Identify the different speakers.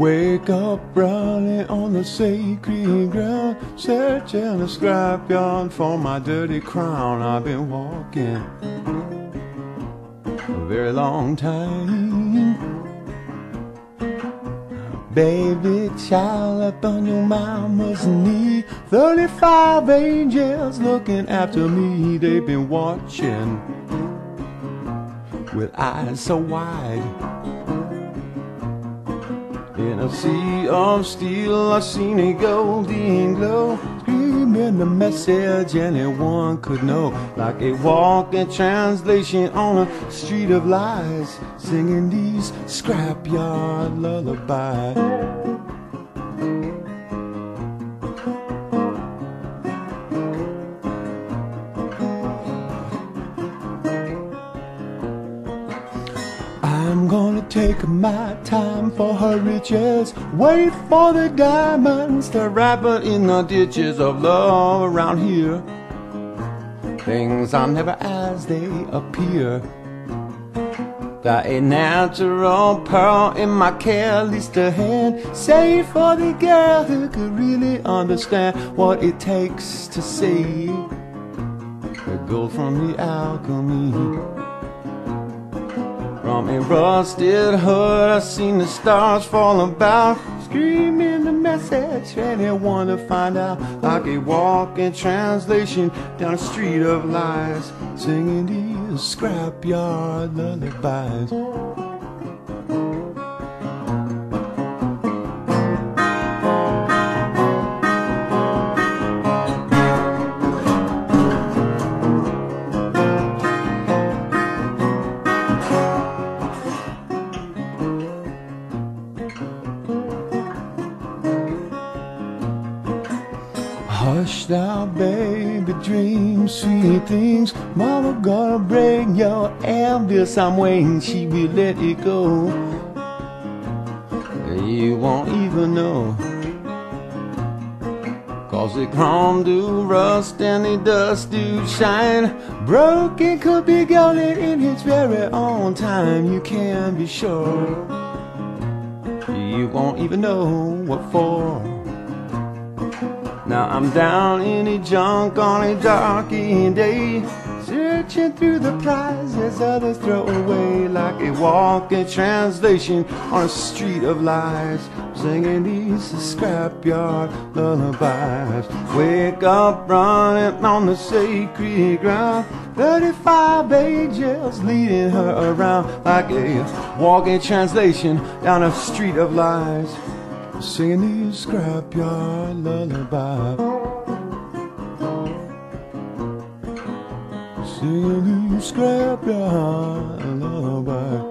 Speaker 1: Wake up running on the sacred ground, searching the scrapyard for my dirty crown. I've been walking a very long time. Baby child up on your mama's knee. 35 angels looking after me. They've been watching with eyes so wide. In a sea of steel, I seen a golden glow. Screaming the message anyone could know. Like a walking translation on a street of lies. Singing these scrapyard lullabies. Gonna take my time for her riches. Wait for the diamonds to ripen in the ditches of love around here. Things are never as they appear. Got a natural pearl in my care, least a hand. Save for the girl who could really understand what it takes to see the gold from the alchemy. A rusted hood, I seen the stars fall about. Screaming the message, anyone to find out. Like a walking translation down a street of lies. Singing these scrapyard lullabies. Hush now, baby, dream sweet things. Mama gonna break your ambulance. I'm waiting, she will let it go. You won't even know. Cause the chrome do rust and the dust do shine. Broken could be golden in its very own time. You can be sure. You won't even know what for. Now I'm down in the junk on a darky day, searching through the prizes others throw away, like a walking translation on a street of lies, singing these scrapyard lullabies. Wake up running on the sacred ground, 35 angels leading her around, like a walking translation down a street of lies singing these scrapyard lullaby. Singing these scrapyard lullaby.